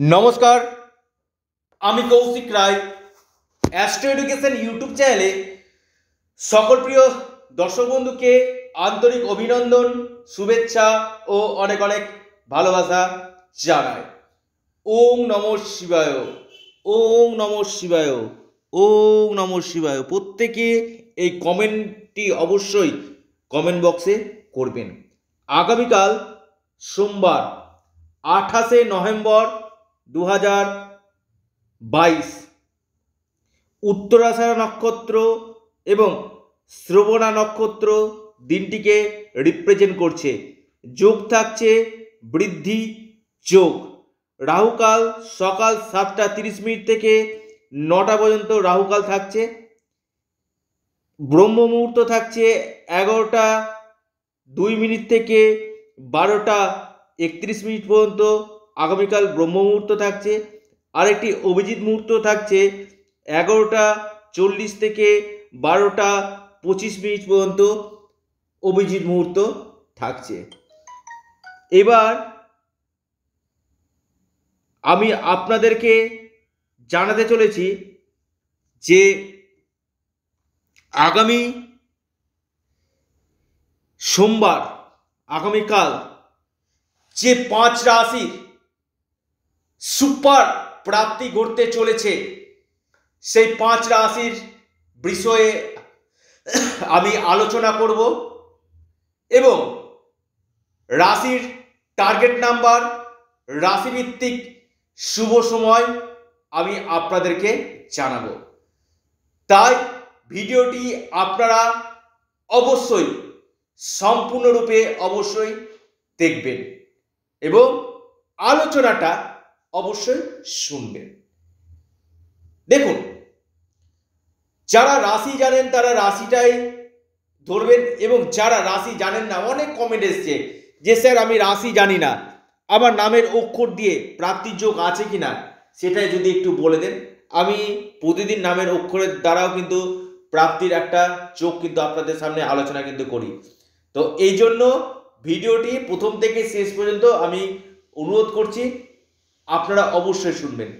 নমস্কার, আমি Kaushik Roy astro education YouTube চ্যানেলে সকল প্রিয় দর্শক বন্ধুকে আন্তরিক অভিনন্দন, শুভেচ্ছা ও অনেক অনেক ভালোবাসা জানায় ওং নম শিবায়, ওং নম শিবায়, ওং নম শিবায়। প্রত্যেকে এই কমেন্টটি অবশ্যই কমেন্ট বক্সে করবেন। আগামীকাল সোমবার, আঠাশে নভেম্বর দু হাজার বাইশ। উত্তরাষাঢ়া নক্ষত্র এবং শ্রবণা নক্ষত্র দিনটিকে রিপ্রেজেন্ট করছে। যোগ থাকছে বৃদ্ধি যোগ। রাহুকাল সকাল সাতটা তিরিশ মিনিট থেকে নটা পর্যন্ত রাহুকাল থাকছে। ব্রহ্ম মুহূর্ত থাকছে এগারোটা দুই মিনিট থেকে বারোটা একত্রিশ মিনিট পর্যন্ত। আগামীকাল ব্রহ্ম মুহূর্ত থাকছে। আরেকটি অভিজিৎ মুহূর্ত থাকছে এগারোটা চল্লিশ থেকে বারোটা পঁচিশ মিনিট পর্যন্ত অভিজিৎ মুহূর্ত থাকছে। এবার আমি আপনাদেরকে জানাতে চলেছি যে আগামী সোমবার, আগামীকাল যে পাঁচ রাশির সুপার প্রাপ্তি ঘটতে চলেছে। সেই পাঁচ রাশির বিষয়ে আমি আলোচনা করব এবং রাশির টার্গেট নাম্বার রাশিভিত্তিক শুভ সময় আমি আপনাদেরকে জানাব। তাই ভিডিওটি আপনারা অবশ্যই সম্পূর্ণরূপে অবশ্যই দেখবেন এবং আলোচনাটা অবশ্যই শুনবেন দেখুন, যারা রাশি জানেন তারা রাশিটাই ধরবেন এবং যারা রাশি জানেন না, অনেক কমেন্ট এসছে যে, স্যার, আমি রাশি জানি না। আমার নামের অক্ষর দিয়ে প্রাপ্তির যোগ আছে কি না সেটাই যদি একটু বলে দেন। আমি প্রতিদিন নামের অক্ষরের দ্বারাও কিন্তু প্রাপ্তির একটা চোখ কিন্তু আপনাদের সামনে আলোচনা কিন্তু করি। তো এই জন্য ভিডিওটি প্রথম থেকে শেষ পর্যন্ত আমি অনুরোধ করছি আপনারা অবশ্যই শুনবেন।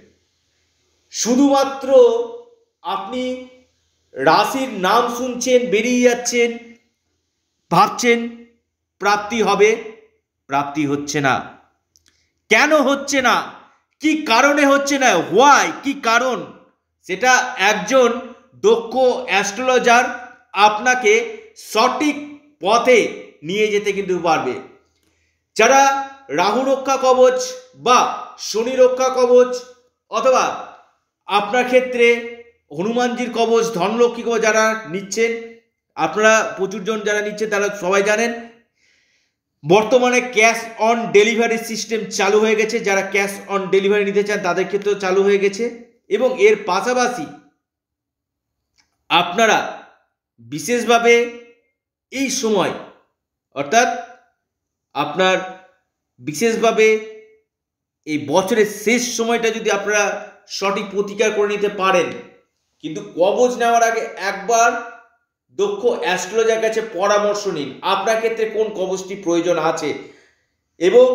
শুধুমাত্র আপনি রাশির নাম শুনছেন, বেরিয়ে যাচ্ছেন, ভাবছেন, প্রাপ্তি হবে, প্রাপ্তি হচ্ছে না। কেন হচ্ছে না? কি কারণে হচ্ছে না? হোয়াই কি কারণ? সেটা একজন দক্ষ অ্যাস্ট্রোলজার আপনাকে সঠিক পথে নিয়ে যেতে কিন্তু পারবে। যারা রাহু রক্ষা কবচ বা শনি রক্ষা কবচ অথবা আপনার ক্ষেত্রে হনুমানজির কবচ, ধনলক্ষ্মী কবচ যারা নিচ্ছেন, আপনারা প্রচুর জন যারা নিচ্ছেন তারা সবাই জানেন, বর্তমানে ক্যাশ অন ডেলিভারি সিস্টেম চালু হয়ে গেছে। যারা ক্যাশ অন ডেলিভারি নিতে চান তাদের ক্ষেত্রেও চালু হয়ে গেছে এবং এর পাশাপাশি আপনারা বিশেষভাবে এই সময় অর্থাৎ আপনার বিশেষভাবে এই বছরের শেষ সময়টা যদি আপনারা সঠিক প্রতিকার করে নিতে পারেন, কিন্তু কবচ নেওয়ার আগে একবার দক্ষ অ্যাস্ট্রোলজার কাছে পরামর্শ নিন, আপনার ক্ষেত্রে কোন কবচটি প্রয়োজন আছে। এবং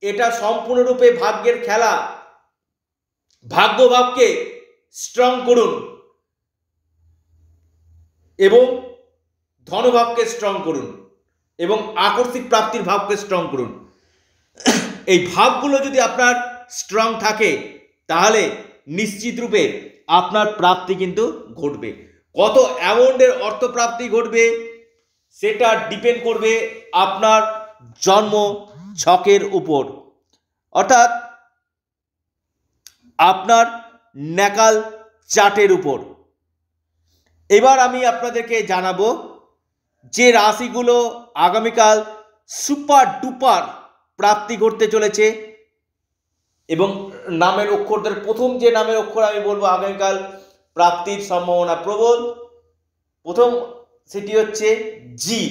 এটা সম্পূর্ণরূপে ভাগ্যের খেলা। ভাগ্যভাবকে স্ট্রং করুন। এবং ধনভাবকে স্ট্রং করুন। এবং আকর্ষিক প্রাপ্তির ভাবকে স্ট্রং করুন। এই ভাবগুলো যদি আপনার স্ট্রং থাকে, তাহলে নিশ্চিত রূপে আপনার প্রাপ্তি কিন্তু ঘটবে। কত অ্যামাউন্টের অর্থপ্রাপ্তি ঘটবে, সেটা ডিপেন্ড করবে আপনার জন্ম ছকের উপর। অর্থাৎ আপনার ন্যাকাল চাটের উপর। এবার আমি আপনাদেরকে জানাব যে রাশিগুলো আগামীকাল সুপার ডুপার প্রাপ্তি ঘটতে চলেছে এবং নামের অক্ষরদের প্রথম যে নামের অক্ষর আমি বলব আগামীকাল প্রাপ্তির সম্ভাবনা প্রবল। প্রথম সেটি হচ্ছে জি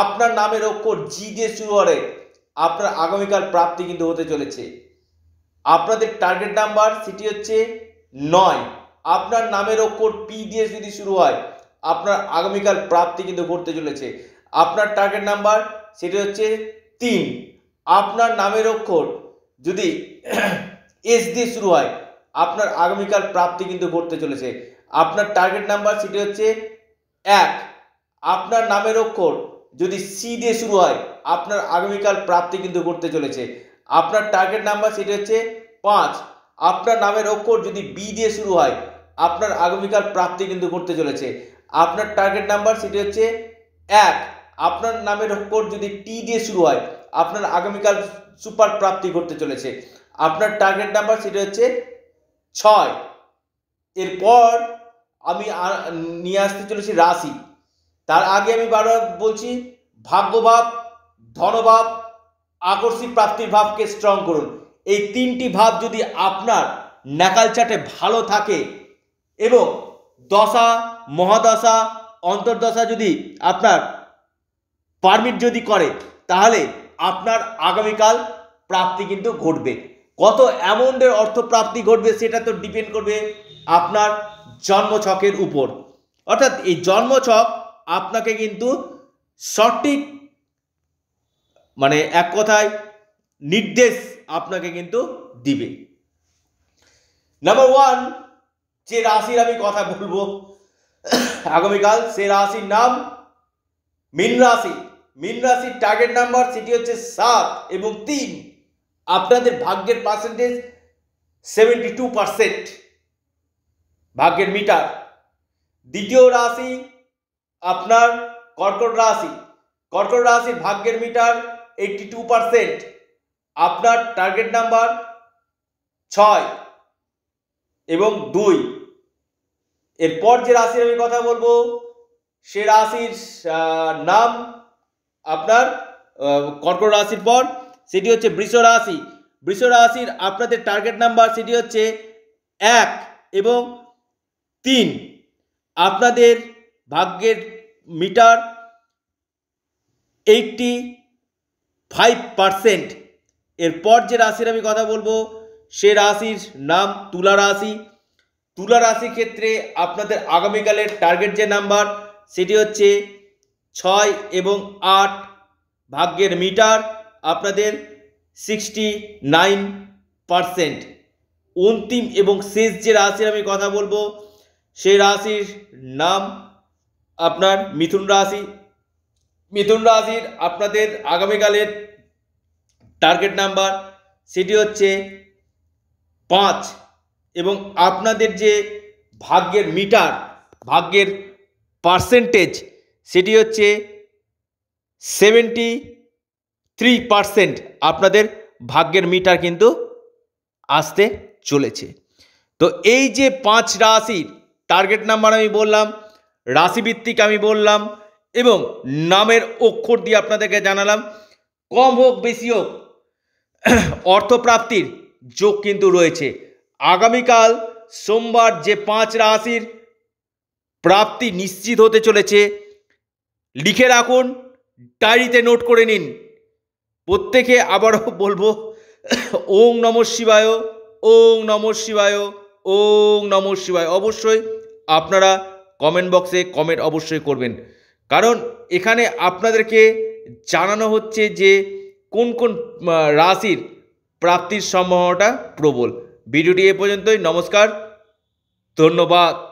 আপনার নামের অক্ষর জি দিয়ে শুরু করে আপনার আগামীকাল প্রাপ্তি কিন্তু হতে চলেছে। আপনাদের টার্গেট নাম্বার সেটি হচ্ছে নয়। আপনার নামের অক্ষর পি দিয়ে যদি শুরু হয়, আপনার আগামীকাল প্রাপ্তি কিন্তু ঘটতে চলেছে। আপনার টার্গেট নাম্বার সেটি হচ্ছে তিন। আপনার নামের অক্ষর যদি এস দিয়ে শুরু হয়, আপনার আগামীকাল প্রাপ্তি কিন্তু ঘটতে চলেছে। আপনার টার্গেট নাম্বার সেটি হচ্ছে এক। আপনার নামের অক্ষর যদি সি দিয়ে শুরু হয়, আপনার আগামীকাল প্রাপ্তি কিন্তু ঘটতে চলেছে। আপনার টার্গেট নাম্বার সেটি হচ্ছে পাঁচ। আপনার নামের অক্ষর যদি বি দিয়ে শুরু হয়, আপনার আগামীকাল প্রাপ্তি কিন্তু ঘটতে চলেছে। আপনার টার্গেট নাম্বার সেটি হচ্ছে এক। আপনার নামের অক্ষর যদি টি দিয়ে শুরু হয় আপনার আগামীকাল সুপার প্রাপ্তি ঘটতে চলেছে। আপনার টার্গেট নাম্বার সেটা হচ্ছে ছয়। এরপর আমি নিয়ে আসতে চলেছি রাশি। তার আগে আমি বারবার বলছি, ভাগ্যভাব, ধনভাব আকর্ষিক প্রাপ্তির ভাবকে স্ট্রং করুন। এই তিনটি ভাব যদি আপনার নাকাল চাটে ভালো থাকে এবং দশা, মহাদশা, অন্তর্দশা যদি আপনার পারমিট যদি করে, তাহলে আপনার আগামীকাল প্রাপ্তি কিন্তু ঘটবে। কত অ্যামাউন্টের অর্থ প্রাপ্তি ঘটবে সেটা তো ডিপেন্ড করবে আপনার জন্মছকের উপর। অর্থাৎ এই জন্মছক আপনাকে কিন্তু সঠিক মানে এক কথায় নির্দেশ আপনাকে কিন্তু দিবে। নাম্বার ওয়ান যে রাশির আমি কথা বলব, আগামীকাল সে রাশির নাম মীন রাশি। মীন রাশির টার্গেট নাম্বার সেটি হচ্ছে সাত এবং তিন। আপনাদের ভাগ্যের পার্সেন্টেজ সেভেন্টি টু পার্সেন্ট ভাগ্যের মিটার দ্বিতীয় রাশি আপনার কর্কট রাশি। কর্কট রাশির ভাগ্যের মিটার এইটটি টু পার্সেন্ট আপনার টার্গেট নাম্বার ছয় এবং দুই। এরপর যে রাশির আমি কথা বলব, সে রাশির নাম আপনার কর্কট রাশির পর, সেটি হচ্ছে বৃষ রাশি। বৃষ রাশির আপনাদের টার্গেট নাম্বার সেটি হচ্ছে এক এবং তিন। আপনাদের ভাগ্যের মিটার এইটটি ফাইভ পারসেন্ট এরপর যে রাশির আমি কথা বলব, সে রাশির নাম তুলা রাশি। তুলা রাশির ক্ষেত্রে আপনাদের আগামীকালের টার্গেট যে নাম্বার সেটি হচ্ছে ছয় এবং আট ভাগ্যের মিটার আপনাদের সিক্সটি নাইন পারসেন্ট অন্তিম এবং শেষ যে রাশির আমি কথা বলব, সেই রাশির নাম আপনার মিথুন রাশি। মিথুন রাশির আপনাদের আগামীকালের টার্গেট নাম্বার সেটি হচ্ছে পাঁচ এবং আপনাদের যে ভাগ্যের মিটার, ভাগ্যের পার্সেন্টেজ সেটি হচ্ছে সেভেন্টি থ্রি পারসেন্ট আপনাদের ভাগ্যের মিটার কিন্তু আসতে চলেছে। তো এই যে পাঁচ রাশির টার্গেট নাম্বার আমি বললাম, রাশিভিত্তিক আমি বললাম, এবং নামের অক্ষর দিয়ে আপনাদেরকে জানালাম, কম হোক, বেশি হোক, অর্থপ্রাপ্তির যোগ কিন্তু রয়েছে। আগামীকাল সোমবার যে পাঁচ রাশির প্রাপ্তি নিশ্চিত হতে চলেছে লিখে রাখুন, ডায়েরিতে নোট করে নিন। প্রত্যেকে আবারও বলব, ওং নম শিবায়, ওং নম শিবায়, ওং নম শিবায়। অবশ্যই আপনারা কমেন্ট বক্সে কমেন্ট অবশ্যই করবেন। কারণ এখানে আপনাদেরকে জানানো হচ্ছে যে কোন কোন রাশির প্রাপ্তির সম্ভাবনাটা প্রবল। ভিডিওটি এ পর্যন্তই। নমস্কার। ধন্যবাদ।